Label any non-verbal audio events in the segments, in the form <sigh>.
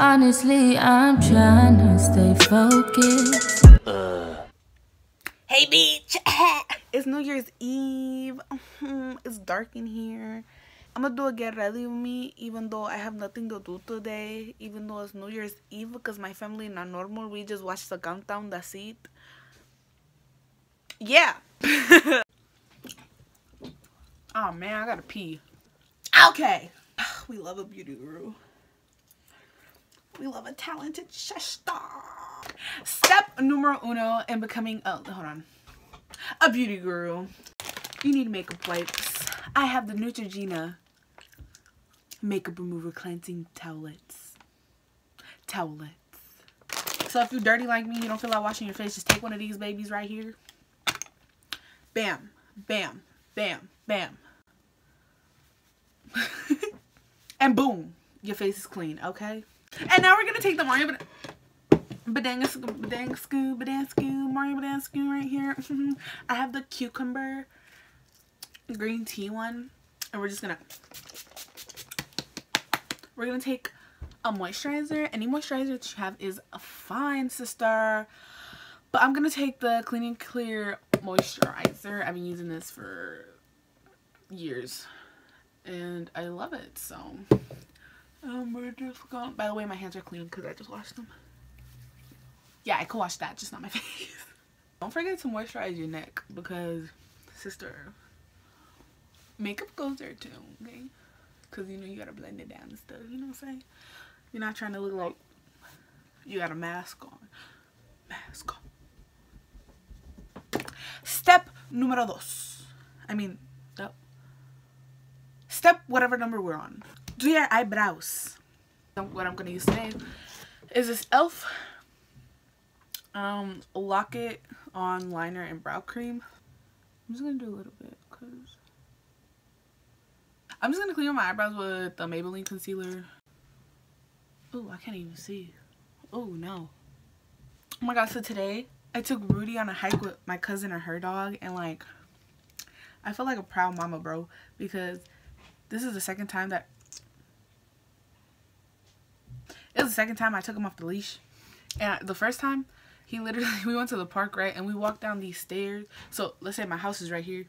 Honestly, I'm trying to stay focused. Hey, bitch. <laughs> it's New Year's Eve. <laughs> it's dark in here. I'm gonna do a get ready with me even though I have nothing to do today. Even though it's New Year's Eve because my family not normal. We just watch the countdown, that's it. Yeah. <laughs> oh man, I gotta pee. Okay. <sighs> We love a beauty guru. We love a talented sister. Step numero uno in becoming, oh, hold on, a beauty guru. You need makeup wipes. I have the Neutrogena makeup remover cleansing towelettes. Towelettes. So if you're dirty like me, you don't feel like washing your face, just take one of these babies right here. Bam, bam, bam, bam. <laughs> and boom, your face is clean, okay? And now we're gonna take the Mario Badangasku, Badangasku, Badangasku, Mario Badangasku right here. <laughs> I have the cucumber green tea one. And we're just gonna, we're gonna take a moisturizer. Any moisturizer that you have is fine, sister. But I'm gonna take the Clean and Clear moisturizer. I've been using this for years. And I love it, so um, we're just going. By the way, my hands are clean because I just washed them. Yeah, I can wash that, just not my <laughs> face. Don't forget to moisturize your neck because, sister, makeup goes there too, okay? Because, you know, you gotta blend it down and stuff, you know what I'm saying? You're not trying to look like you got a mask on. Mask on. Step numero dos. I mean. Step whatever number we're on do your eyebrows. What I'm gonna use today is this e.l.f. Um, Lock-It on liner and brow cream. I'm just gonna do a little bit because I'm just gonna clean my eyebrows with the Maybelline concealer. Oh, I can't even see. Oh no. Oh my god, so today I took Rudy on a hike with my cousin and her dog and like I feel like a proud mama bro because this is the second time that it was the second time I took him off the leash. And the first time, he literally, <laughs> we went to the park, right? And we walked down these stairs. So let's say my house is right here.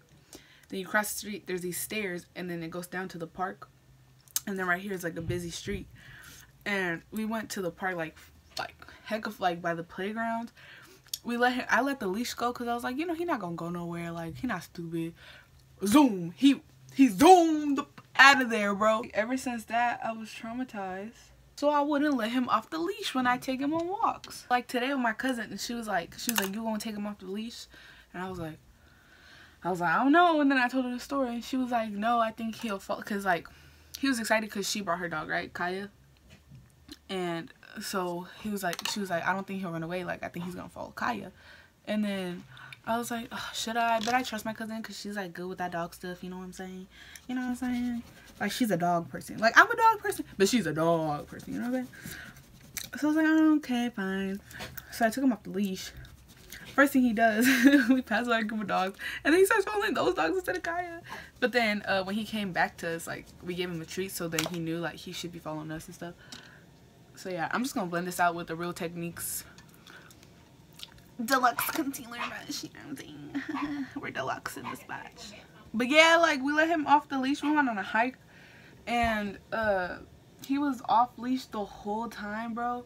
Then you cross the street, there's these stairs, and then it goes down to the park. And then right here is like a busy street. And we went to the park like, like heck of like by the playground. We let him, I let the leash go because I was like, you know, he not gonna go nowhere. Like, he not stupid. Zoom. He, he zoomed out of there, bro. Ever since that, I was traumatized so I wouldn't let him off the leash when I take him on walks. Like today with my cousin, and she was like, she was like, you gonna take him off the leash? And I was like, I was like, I don't know. And then I told her the story, and she was like, no, I think he'll fall, cause like, he was excited because she brought her dog, right, Kaya. And so he was like, she was like, I don't think he'll run away. Like I think he's gonna follow Kaya. And then I was like, oh, should I? But I trust my cousin because she's like good with that dog stuff. You know what I'm saying? You know what I'm saying? Like she's a dog person. Like I'm a dog person, but she's a dog person. You know what I'm saying? So I was like, oh, okay, fine. So I took him off the leash. First thing he does, <laughs> we pass by a group of dogs, and then he starts following those dogs instead of Kaya. But then uh, when he came back to us, like we gave him a treat, so then he knew like he should be following us and stuff. So yeah, I'm just gonna blend this out with the Real Techniques deluxe concealer brush. You know? <laughs> We're deluxe in this batch. But yeah, like we let him off the leash. We went on a hike and uh he was off leash the whole time bro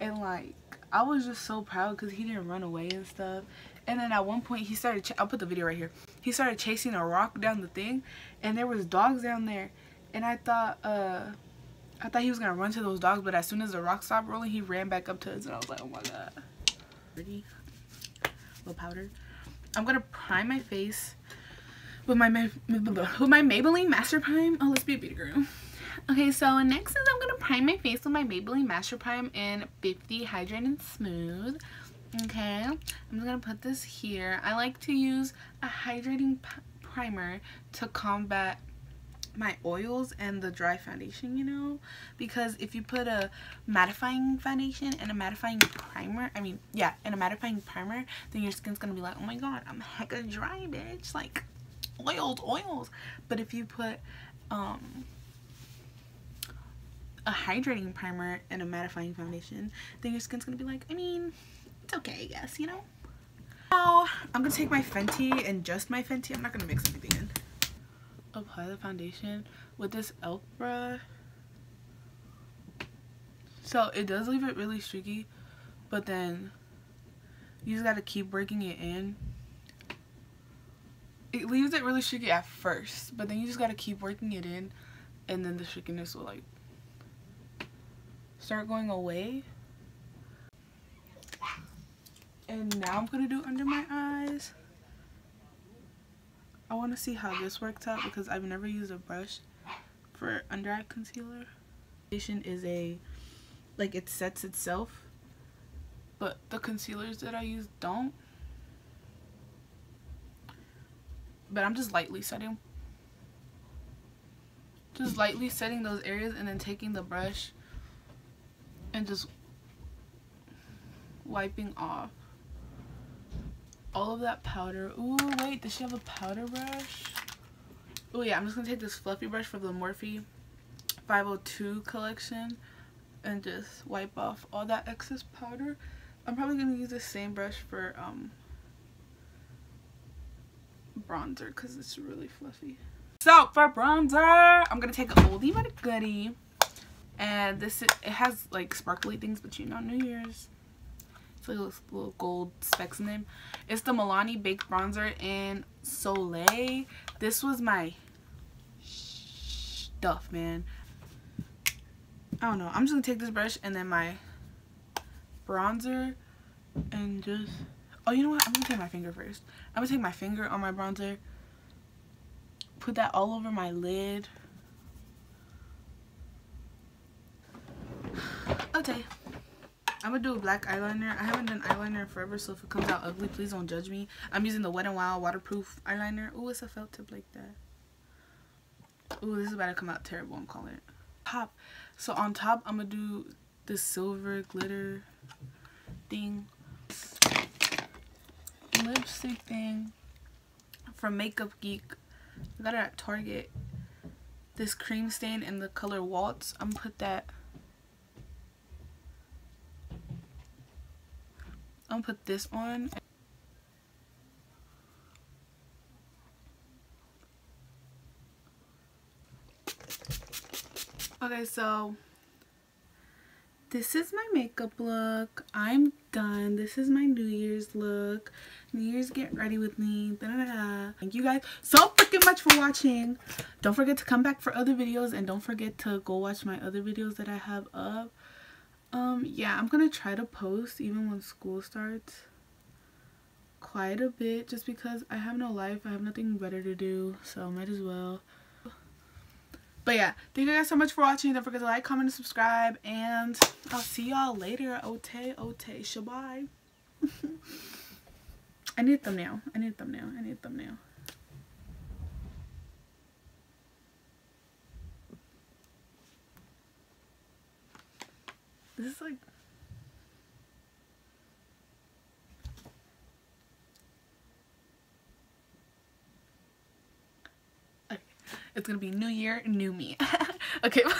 and like i was just so proud because he didn't run away and stuff and then at one point he started i'll put the video right here he started chasing a rock down the thing and there was dogs down there and i thought uh i thought he was gonna run to those dogs but as soon as the rock stopped rolling he ran back up to us and i was like oh my god pretty powder i'm gonna prime my face with my with my Maybelline Master Prime. Oh, let's be a beauty girl. Okay, so next is I'm to prime my face with my Maybelline Master Prime in 50 Hydrate and Smooth. Okay, I'm to put this here. I like to use a hydrating primer to combat my oils and the dry foundation, you know? Because if you put a mattifying foundation and a mattifying primer, I mean, yeah, and a mattifying primer, then your skin's to be like, oh my god, I'm hecka dry, bitch. Like, oils, oils. But if you put um, a hydrating primer and a mattifying foundation, then your skin's gonna be like, I mean, it's okay, I guess, you know? Now, I'm gonna take my Fenty and just my Fenty. I'm not gonna mix anything in. Apply the foundation with this e.l.f. brush. So it does leave it really streaky, but then you just gotta keep breaking it in. It leaves it really streaky at first, but then you just gotta keep working it in and then the streakiness will like start going away. And now I'm gonna do under my eyes. I want to see how this works out because I've never used a brush for under eye concealer. Foundation is a like it sets itself but the concealers that I use don't but I'm just lightly setting just lightly setting those areas and then taking the brush and just wiping off all of that powder. Ooh, wait, does she have a powder brush? Oh yeah, I'm just gonna take this fluffy brush from the Morphe 502 collection and just wipe off all that excess powder. I'm probably to use the same brush for um, bronzer because it's really fluffy. So for bronzer, I'm to take an oldie but a goodie. And this, is, it has like sparkly things, but you know New Year's. It's like little gold specks in them. It's the Milani Baked Bronzer in Soleil. This was my stuff, man. I don't know. I'm just going to take this brush and then my bronzer and just... Oh, you know what? I'm going to take my finger first. I'm going to take my finger on my bronzer. Put that all over my lid. <sighs> Okay. I'm to do a black eyeliner. I haven't done eyeliner forever, so if it comes out ugly, please don't judge me. I'm using the Wet n Wild waterproof eyeliner. Oh, it's a felt tip like that. Oh, this is about to come out terrible. I'm calling it. Top. So on top, I'm to do the silver glitter thing. Lipstick thing from Makeup Geek. I got it at Target. This cream stain in the color Waltz. I'm to put that. I'm to put this on. Okay, so this is my makeup look. I'm done. This is my New Year's look. New Year's get ready with me. Da -da -da. Thank you guys so freaking much for watching. Don't forget to come back for other videos and don't forget to go watch my other videos that I have up. Um, yeah, I'm gonna try to post even when school starts quite a bit just because I have no life. I have nothing better to do, so might as well. But yeah, thank you guys so much for watching. Don't forget to like, comment, and subscribe. And I'll see y'all later. Ote, ote, shabai. <laughs> I need a thumbnail. I need a thumbnail. I need a thumbnail. This is like... It's gonna be new year, new me. <laughs> okay. <laughs>